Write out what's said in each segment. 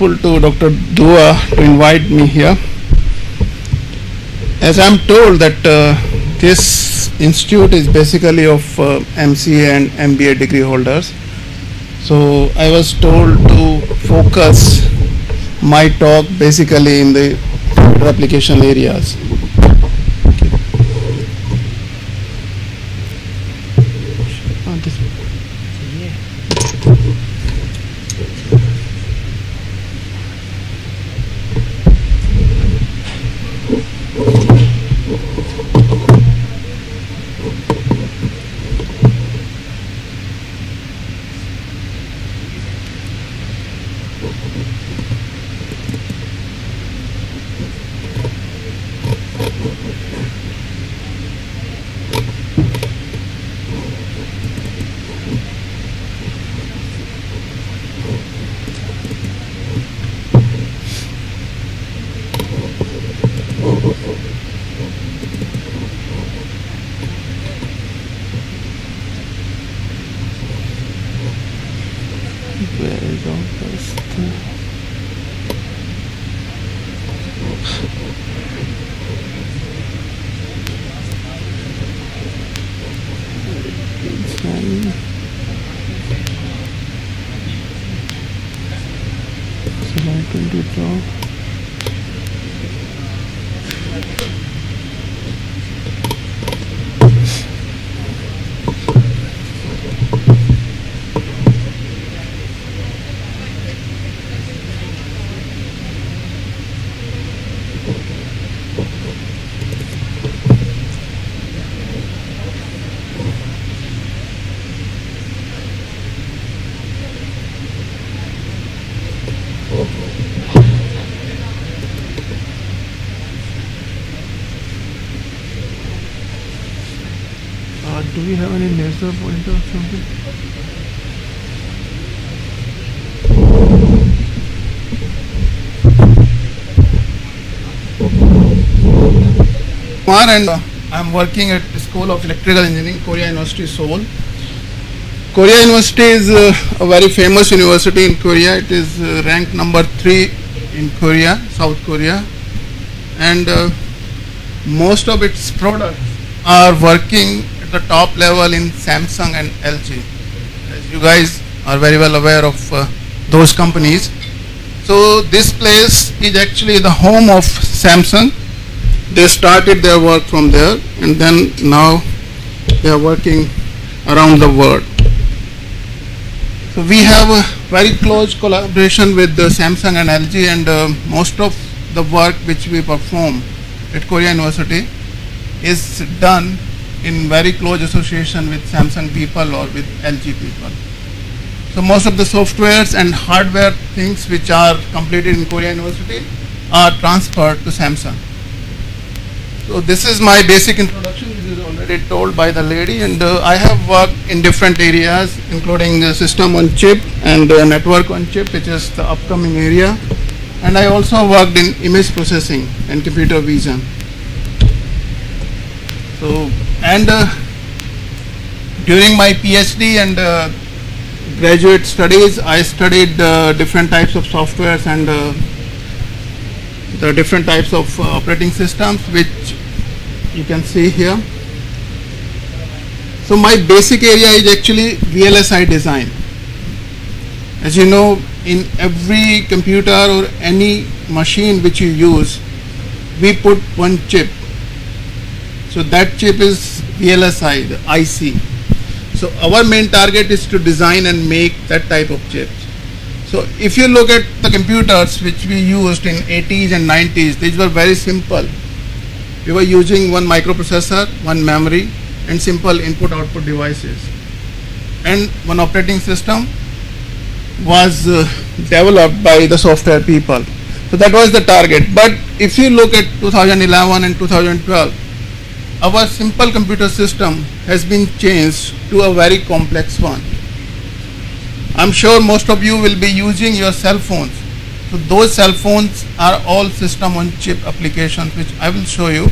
grateful to Dr. Dua to invite me here. As I'm told that uh, this institute is basically of uh, MCA and MBA degree holders. So I was told to focus my talk basically in the application areas. Do we have any laser pointer or something? And uh, I'm working at the School of Electrical Engineering, Korea University, Seoul. Korea University is uh, a very famous university in Korea. It is uh, ranked number three in Korea, South Korea, and uh, most of its products are working the top level in Samsung and LG. As you guys are very well aware of uh, those companies. So this place is actually the home of Samsung. They started their work from there and then now they are working around the world. So we have a very close collaboration with uh, Samsung and LG and uh, most of the work which we perform at Korea University is done in very close association with Samsung people or with LG people. So most of the softwares and hardware things which are completed in Korea University are transferred to Samsung. So this is my basic introduction, which is already told by the lady, and uh, I have worked in different areas, including the system on chip and network on chip, which is the upcoming area. And I also worked in image processing and computer vision. So, and uh, during my PhD and uh, graduate studies, I studied uh, different types of softwares and the different types of operating systems, which you can see here. So my basic area is actually VLSI design. As you know, in every computer or any machine which you use, we put one chip. So that chip is VLSI, the IC. So our main target is to design and make that type of chips. So if you look at the computers which we used in 80s and 90s, these were very simple. We were using one microprocessor, one memory, and simple input-output devices. And one operating system was uh, developed by the software people. So that was the target. But if you look at 2011 and 2012, our simple computer system has been changed to a very complex one. I'm sure most of you will be using your cell phones. So those cell phones are all system on chip applications which I will show you.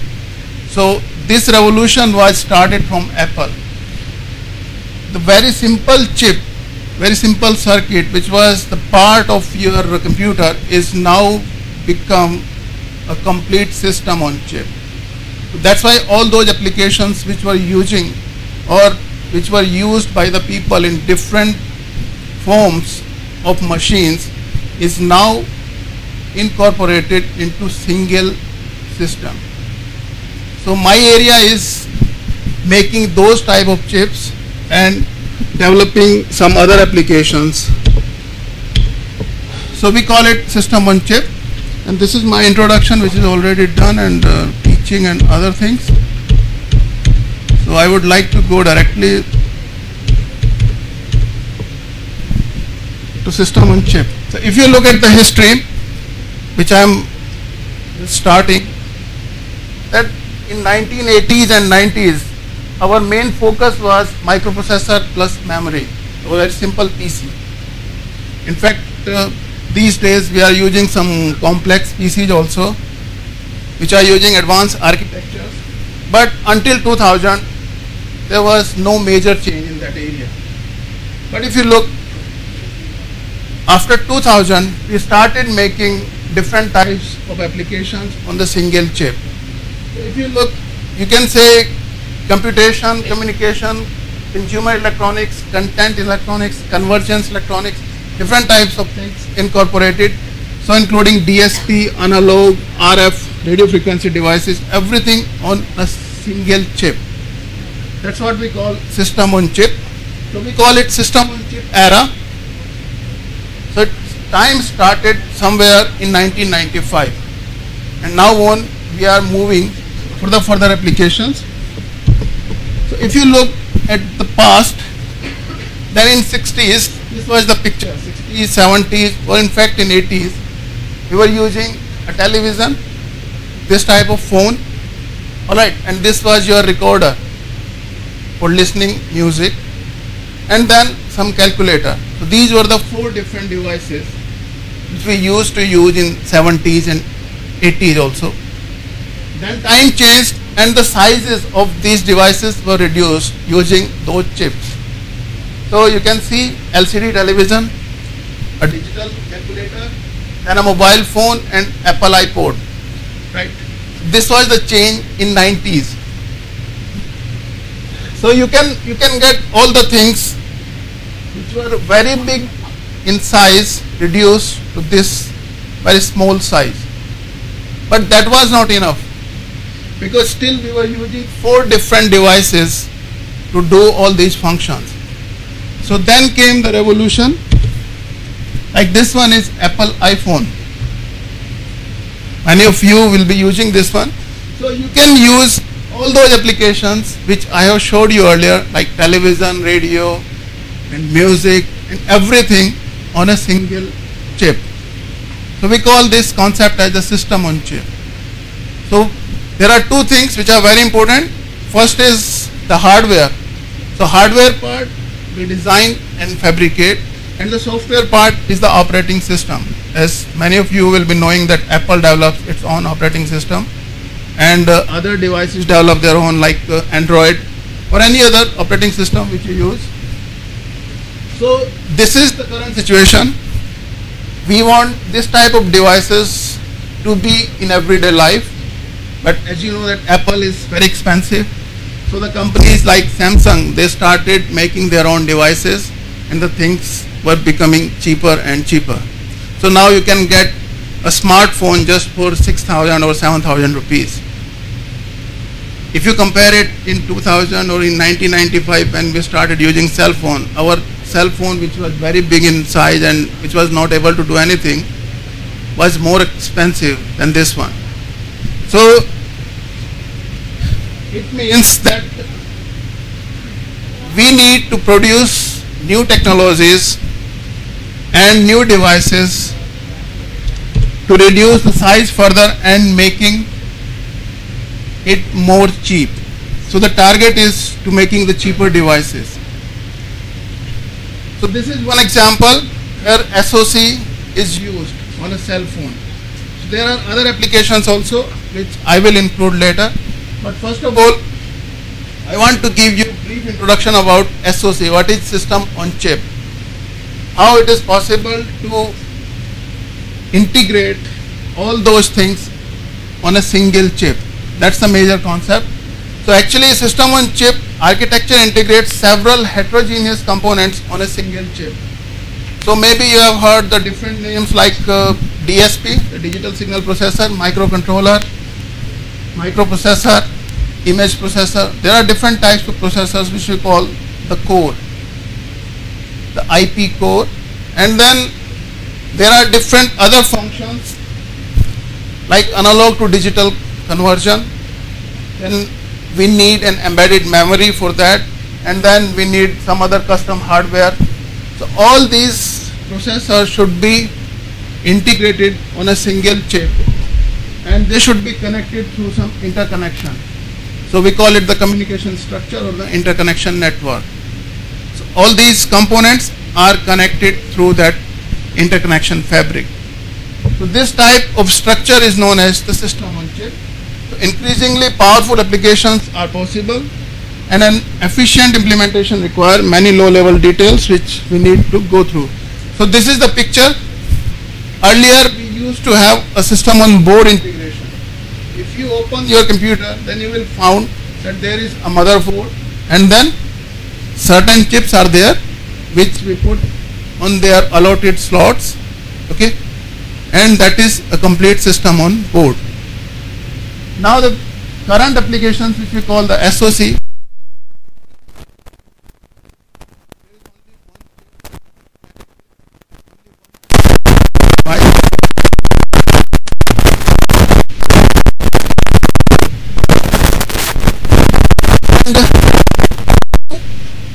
So this revolution was started from Apple. The very simple chip very simple circuit which was the part of your computer is now become a complete system on chip. That's why all those applications which were using or which were used by the people in different forms of machines is now incorporated into single system. So my area is making those type of chips and developing some other applications. So we call it system on chip and this is my introduction which is already done and uh, teaching and other things. So I would like to go directly to system on chip. So if you look at the history, which I am starting, that in 1980s and 90s, our main focus was microprocessor plus memory. So very simple PC. In fact, uh, these days we are using some complex PCs also, which are using advanced architectures. But until 2000, there was no major change in that area. But if you look, after 2000, we started making different types of applications on the single chip. If you look, you can say computation, communication, consumer electronics, content electronics, convergence electronics, different types of things incorporated. So including DSP, analog, RF, radio frequency devices, everything on a single chip. That's what we call system on chip. So we call it system on chip era. So time started somewhere in 1995 and now on we are moving for the further applications. So if you look at the past, then in 60s, this was the picture, 60s, 70s, or in fact in 80s, we were using a television, this type of phone, alright, and this was your recorder for listening music, and then some calculator. So these were the four different devices which we used to use in 70s and 80s also. Then time changed and the sizes of these devices were reduced using those chips. So you can see LCD television, a digital calculator, then a mobile phone and Apple iPod. Right. This was the change in 90s. So you can you can get all the things which were very big in size reduced to this very small size. But that was not enough because still we were using four different devices to do all these functions. So then came the revolution like this one is Apple iPhone. Many of you will be using this one. So you can use all those applications which I have showed you earlier like television, radio and music and everything on a single chip. So we call this concept as a system on chip. So there are two things which are very important. First is the hardware. So hardware part we design and fabricate and the software part is the operating system. As many of you will be knowing that Apple develops its own operating system and uh, other devices develop their own like uh, Android or any other operating system which you use. So this is the current situation. We want this type of devices to be in everyday life but as you know that Apple is very expensive. So the companies like Samsung, they started making their own devices and the things were becoming cheaper and cheaper. So now you can get a smartphone just for 6,000 or 7,000 rupees. If you compare it in 2000 or in 1995 when we started using cell phone, our cell phone which was very big in size and which was not able to do anything was more expensive than this one. So it means that we need to produce new technologies and new devices to reduce the size further and making it more cheap. So the target is to making the cheaper devices. So this is one example where SOC is used on a cell phone. So there are other applications also which I will include later. But first of all, I want to give you brief introduction about SOC, what is system on chip. How it is possible to integrate all those things on a single chip. That's the major concept. So actually system on chip architecture integrates several heterogeneous components on a single chip. So maybe you have heard the different names like uh, DSP, the digital signal processor, microcontroller, microprocessor, image processor. There are different types of processors which we call the core, the IP core and then there are different other functions like analog to digital conversion. Then we need an embedded memory for that. And then we need some other custom hardware. So all these processors should be integrated on a single chip. And they should be connected through some interconnection. So we call it the communication structure or the interconnection network all these components are connected through that interconnection fabric so this type of structure is known as the system on chip. So increasingly powerful applications are possible and an efficient implementation require many low level details which we need to go through. So this is the picture. Earlier we used to have a system on board integration. If you open your computer then you will found that there is a motherboard and then certain chips are there which we put on their allotted slots okay and that is a complete system on board. Now the current applications which we call the SOC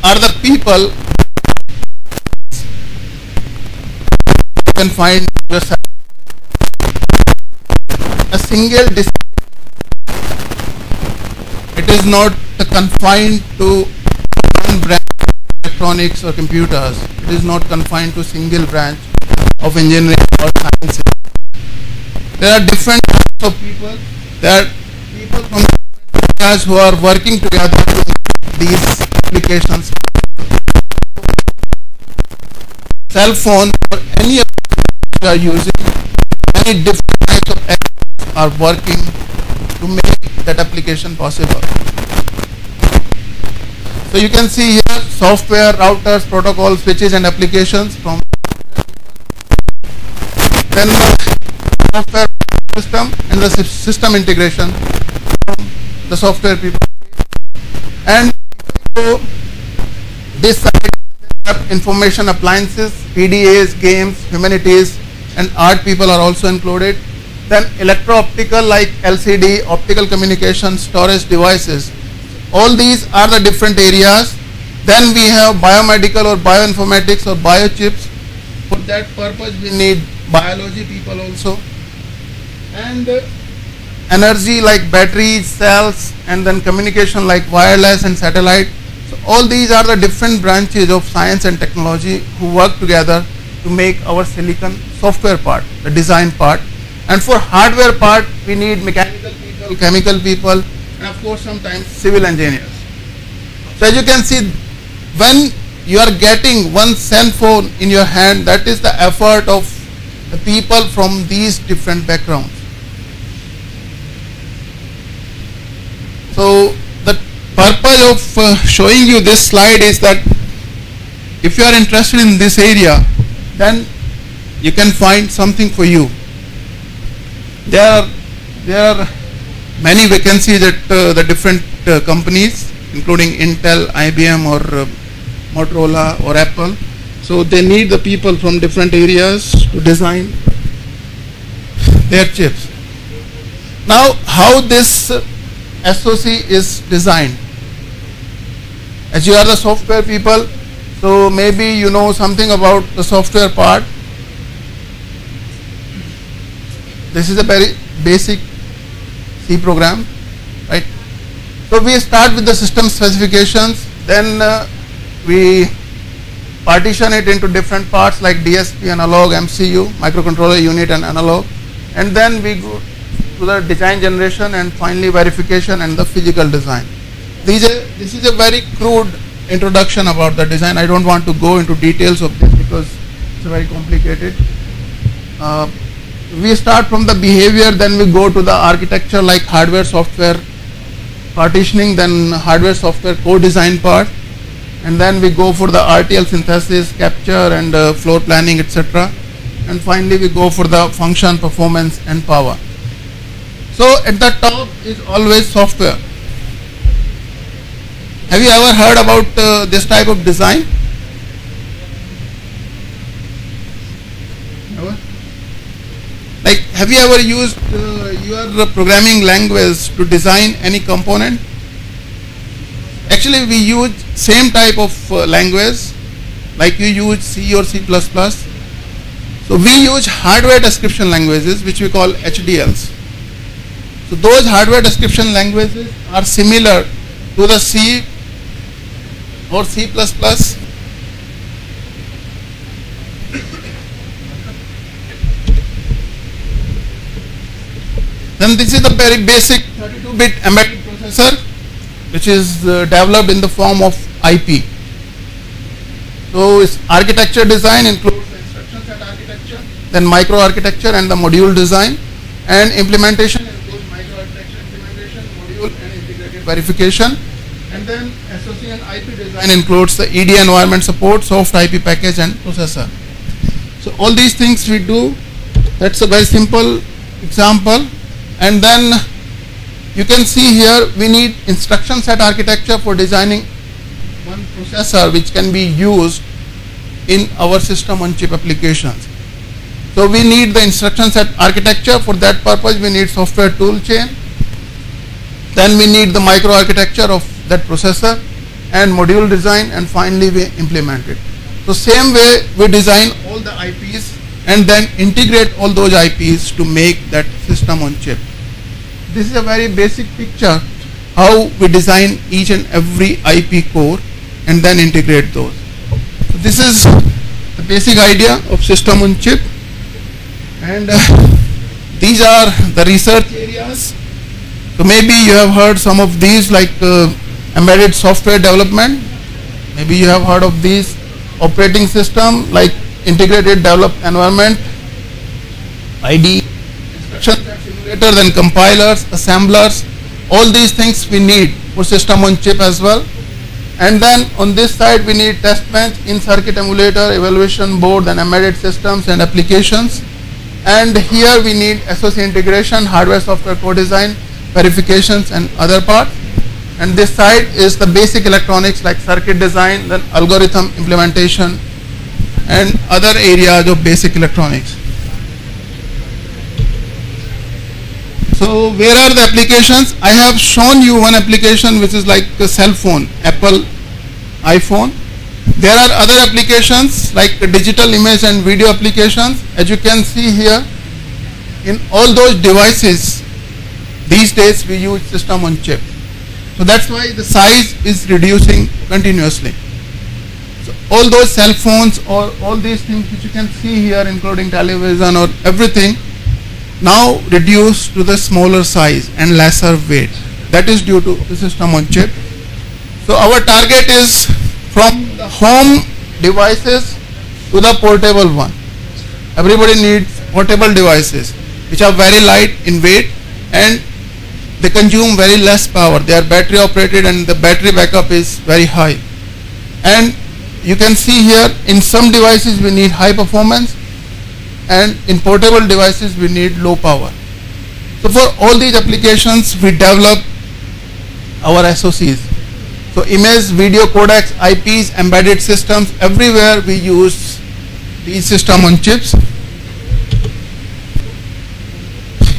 are the people you can find yourself a single it is not confined to one branch of electronics or computers. It is not confined to single branch of engineering or science. There are different types of people. There are people from areas who are working together to these applications cell phone or any other you are using many different types of apps are working to make that application possible. So you can see here software, routers, protocols, switches and applications from then the software system and the system integration from the software people and so this information appliances, PDAs, games, humanities and art people are also included then electro-optical like LCD, optical communication, storage devices. All these are the different areas. Then we have biomedical or bioinformatics or biochips. For that purpose we need biology people also. And uh, energy like batteries, cells and then communication like wireless and satellite. So all these are the different branches of science and technology who work together to make our silicon software part, the design part and for hardware part, we need mechanical people, chemical people, and of course sometimes civil engineers. So as you can see, when you are getting one cell phone in your hand, that is the effort of the people from these different backgrounds. So purpose of uh, showing you this slide is that if you are interested in this area, then you can find something for you there are there are many vacancies at uh, the different uh, companies including Intel, IBM or uh, Motorola or Apple. So they need the people from different areas to design their chips. Now how this SOC is designed? As you are the software people, so maybe you know something about the software part this is a very basic C program, right? So we start with the system specifications, then uh, we partition it into different parts like DSP, analog, MCU, microcontroller unit and analog and then we go to the design generation and finally verification and the physical design. This is a very crude introduction about the design. I don't want to go into details of this because it's very complicated. Uh, we start from the behavior, then we go to the architecture like hardware, software partitioning, then hardware, software co-design part, and then we go for the RTL synthesis, capture and uh, floor planning, etc. And finally we go for the function, performance and power. So at the top is always software. Have you ever heard about uh, this type of design? Never? Like, have you ever used uh, your programming language to design any component? Actually, we use same type of uh, language, like you use C or C++. So we use hardware description languages, which we call HDLs. So those hardware description languages are similar to the C or C++ then this is the very basic 32-bit embedded processor which is uh, developed in the form of IP. So its architecture design includes instruction set architecture, then microarchitecture and the module design and implementation includes microarchitecture implementation, module and integrated verification and then And IP design includes the ED environment support, soft IP package and processor. So all these things we do, that's a very simple example. And then you can see here we need instruction set architecture for designing one processor which can be used in our system on chip applications. So we need the instruction set architecture. For that purpose we need software tool chain. Then we need the microarchitecture of that processor and module design and finally we implement it. So same way we design all the IPs and then integrate all those IPs to make that system on chip. This is a very basic picture how we design each and every IP core and then integrate those. So this is the basic idea of system on chip and uh, these are the research areas. So maybe you have heard some of these like uh, embedded software development. Maybe you have heard of these operating system like integrated developed environment, ID, instruction simulator, then compilers, assemblers, all these things we need for system on chip as well. And then on this side we need test bench, in-circuit emulator, evaluation board, then embedded systems and applications. And here we need SOC integration, hardware software co-design, verifications and other parts and this side is the basic electronics like circuit design, then algorithm implementation and other areas of basic electronics. So where are the applications? I have shown you one application which is like a cell phone, Apple iPhone. There are other applications like digital image and video applications as you can see here in all those devices these days we use system on chip. So that's why the size is reducing continuously. So all those cell phones or all these things which you can see here including television or everything now reduced to the smaller size and lesser weight. That is due to the system on chip. So our target is from the home devices to the portable one. Everybody needs portable devices which are very light in weight and they consume very less power. They are battery operated and the battery backup is very high. And you can see here in some devices we need high performance and in portable devices we need low power. So for all these applications we develop our SOCs. So image, video codecs, IPs, embedded systems, everywhere we use these system on chips.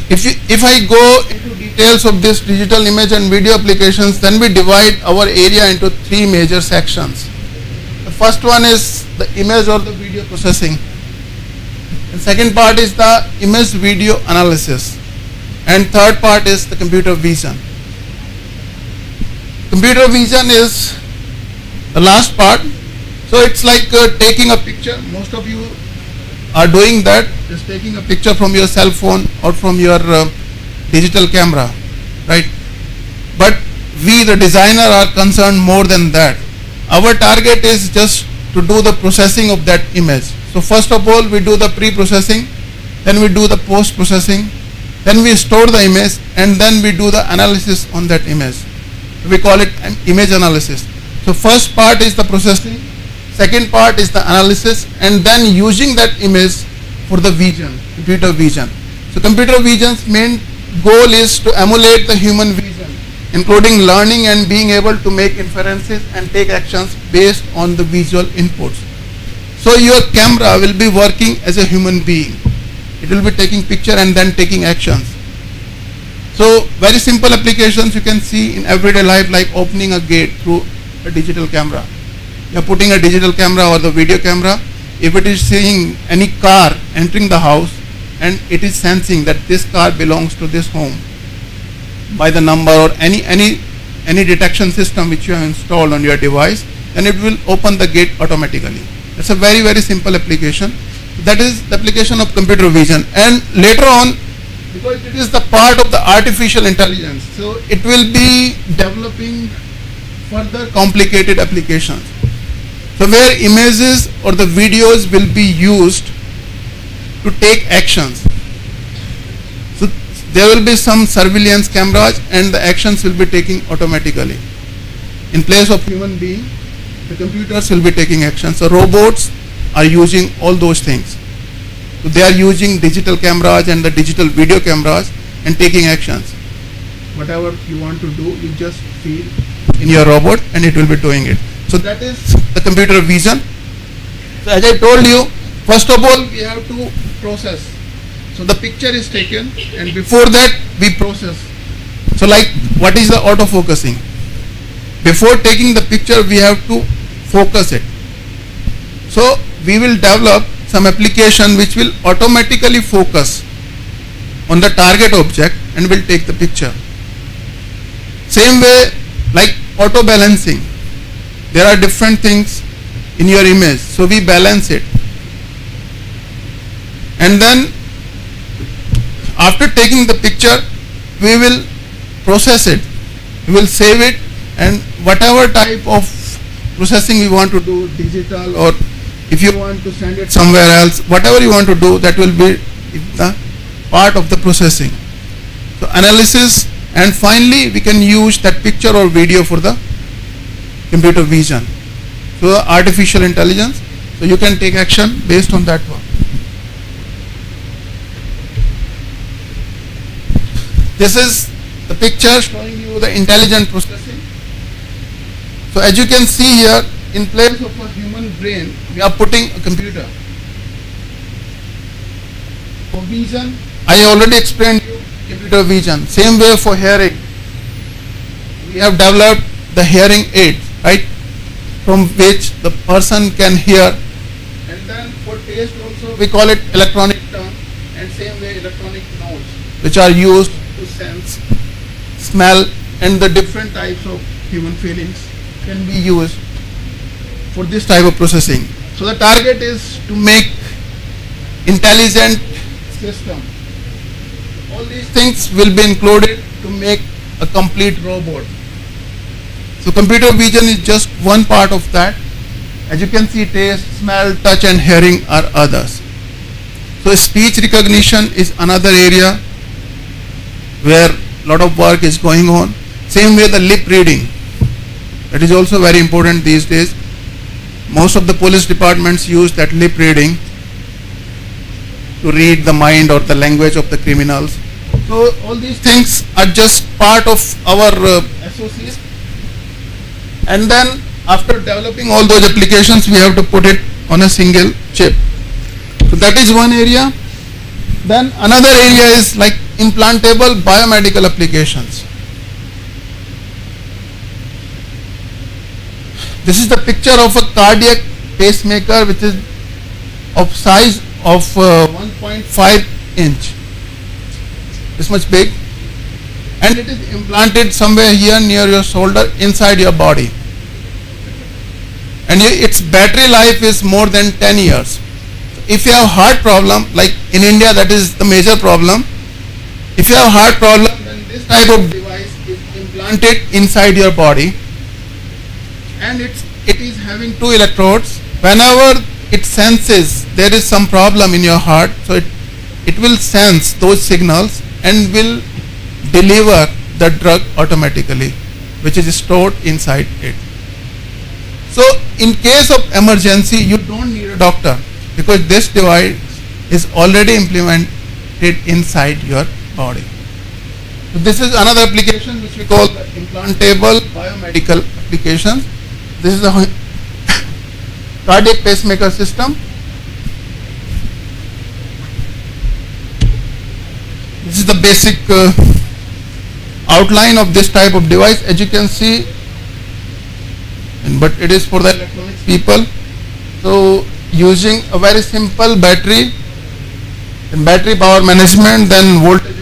If, you, if I go details of this digital image and video applications, then we divide our area into three major sections. The first one is the image or the video processing. The second part is the image video analysis. And third part is the computer vision. Computer vision is the last part. So it's like uh, taking a picture. Most of you are doing that, just taking a picture from your cell phone or from your uh, digital camera right but we the designer are concerned more than that our target is just to do the processing of that image So first of all, we do the pre-processing, then we do the post-processing, then we store the image, and then we do the analysis on that image. We call it image analysis. So first part is the processing, second part is the analysis, and then using that image for the vision, computer vision. So computer vision's main goal is to emulate the human vision, including learning and being able to make inferences and take actions based on the visual inputs. So your camera will be working as a human being. It will be taking picture and then taking actions. So very simple applications you can see in everyday life like opening a gate through a digital camera. You are putting a digital camera or the video camera. If it is seeing any car entering the house and it is sensing that this car belongs to this home by the number or any any any detection system which you have installed on your device, then it will open the gate automatically. It's a very very simple application. That is the application of computer vision. And later on, because it is the part of the artificial intelligence, so it will be developing further complicated applications So where images or the videos will be used to take actions. So there will be some surveillance cameras and the actions will be taking automatically. In place of human being, the computers will be taking actions. So robots are using all those things. So they are using digital cameras and the digital video cameras and taking actions. Whatever you want to do, you just feed in your robot and it will be doing it. So that is the computer vision. So as I told you, first of all we have to process. So the picture is taken and before that we process. So like what is the autofocusing? Before taking the picture we have to focus it. So we will develop some application which will automatically focus on the target object and will take the picture. Same way like auto balancing. There are different things in your image. So we balance it. And then after taking the picture, we will process it. We will save it and whatever type of processing we want to do, digital or if you want to send it somewhere else, whatever you want to do, that will be the part of the processing. So analysis and finally we can use that picture or video for the computer vision. So artificial intelligence, so you can take action based on that one. This is the picture showing you the intelligent processing. So as you can see here, in place of a human brain, we are putting a computer. For vision, I already explained you computer vision. Same way for hearing. We have developed the hearing aid, right? From which the person can hear. And then for taste also, we call it electronic tongue and same way electronic nose, which are used sense, smell and the different types of human feelings can be used for this type of processing. So the target is to make intelligent system. All these things will be included to make a complete robot. So computer vision is just one part of that. As you can see, taste, smell, touch and hearing are others. So speech recognition is another area where a lot of work is going on. Same way the lip reading. That is also very important these days. Most of the police departments use that lip reading to read the mind or the language of the criminals. So all these things are just part of our uh. And then after developing all those applications, we have to put it on a single chip. So that is one area. Then another area is like implantable biomedical applications. This is the picture of a cardiac pacemaker which is of size of uh, 1.5 inch. This much big and it is implanted somewhere here near your shoulder inside your body. And its battery life is more than 10 years. If you have heart problem, like in India that is the major problem, if you have heart problem then this type of device is implanted inside your body and it's it is having two electrodes whenever it senses there is some problem in your heart, so it, it will sense those signals and will deliver the drug automatically, which is stored inside it. So in case of emergency, you don't need a doctor because this device is already implemented inside your body. So this is another application which we call implantable biomedical application. This is a cardiac pacemaker system. This is the basic uh, outline of this type of device. As you can see, but it is for the electronics people. So using a very simple battery, and battery power management, then voltage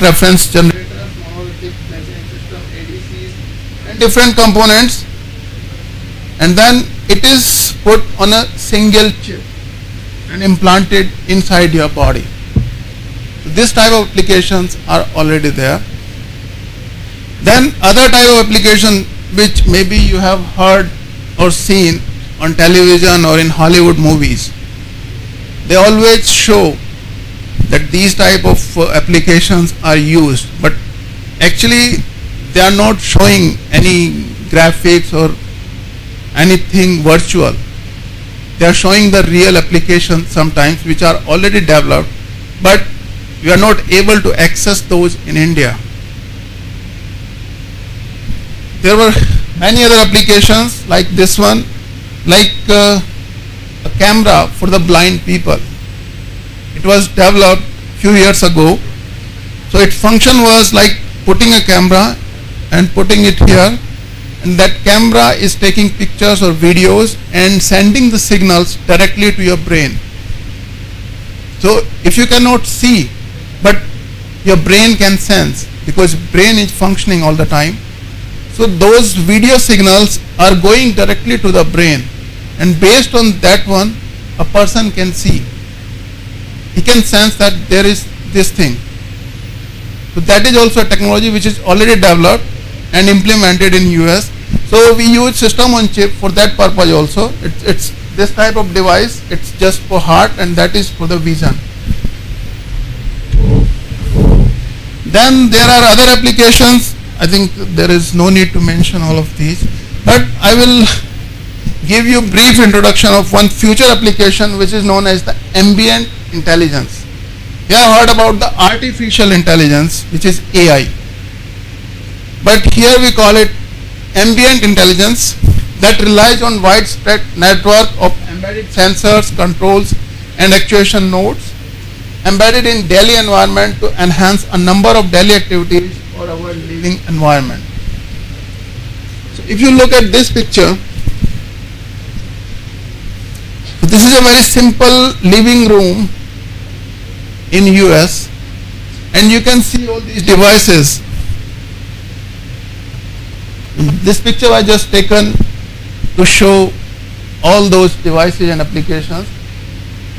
reference generators, monolithic measuring system, ADCs, and different components, and then it is put on a single chip and implanted inside your body. So this type of applications are already there. Then other type of application which maybe you have heard or seen on television or in Hollywood movies. They always show that these type of uh, applications are used but actually they are not showing any graphics or anything virtual. They are showing the real applications sometimes which are already developed but we are not able to access those in India. There were many other applications like this one, like uh, a camera for the blind people. It was developed few years ago. So its function was like putting a camera and putting it here and that camera is taking pictures or videos and sending the signals directly to your brain. So if you cannot see but your brain can sense because brain is functioning all the time so those video signals are going directly to the brain and based on that one a person can see. He can sense that there is this thing. So that is also a technology which is already developed and implemented in US. So we use system on chip for that purpose also. It's, it's this type of device, it's just for heart and that is for the vision. Then there are other applications I think there is no need to mention all of these, but I will give you brief introduction of one future application which is known as the ambient intelligence. You have heard about the artificial intelligence which is AI. But here we call it ambient intelligence that relies on widespread network of embedded sensors, controls and actuation nodes embedded in daily environment to enhance a number of daily activities for our living environment. So if you look at this picture, so this is a very simple living room in US and you can see all these devices. This picture I just taken to show all those devices and applications.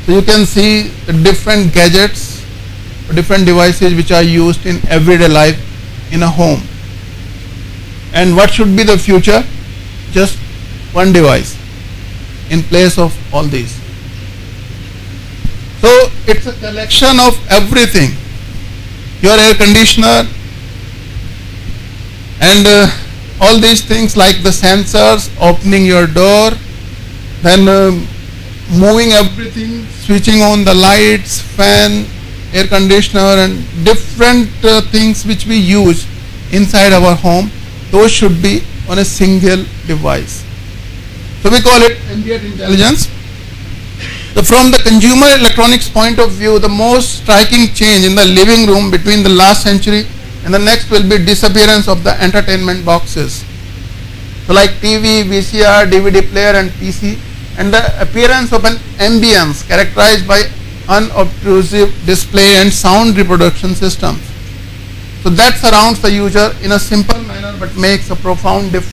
So you can see the different gadgets, different devices which are used in everyday life in a home. And what should be the future? Just one device in place of all these. So it's a collection of everything. Your air conditioner and uh, all these things like the sensors, opening your door, then uh, moving everything, switching on the lights, fan, air conditioner and different uh, things which we use inside our home, those should be on a single device. So we call it ambient intelligence. So from the consumer electronics point of view, the most striking change in the living room between the last century and the next will be disappearance of the entertainment boxes. So like TV, VCR, DVD player and PC and the appearance of an ambience characterized by unobtrusive display and sound reproduction systems. So that surrounds the user in a simple manner but makes a profound difference.